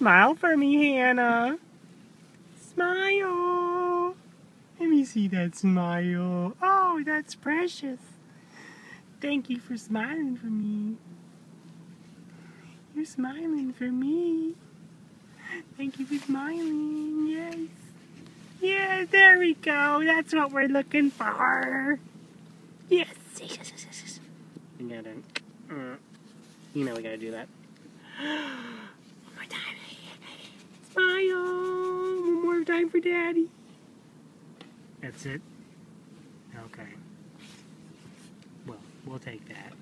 Smile for me, Hanna. Smile. Let me see that smile. Oh, that's precious. Thank you for smiling for me. You're smiling for me. Thank you for smiling. Yes. Yeah, there we go. That's what we're looking for. Yes. yes, yes, yes, yes. We gotta, uh, you know we gotta do that. time for Daddy. That's it? Okay. Well, we'll take that.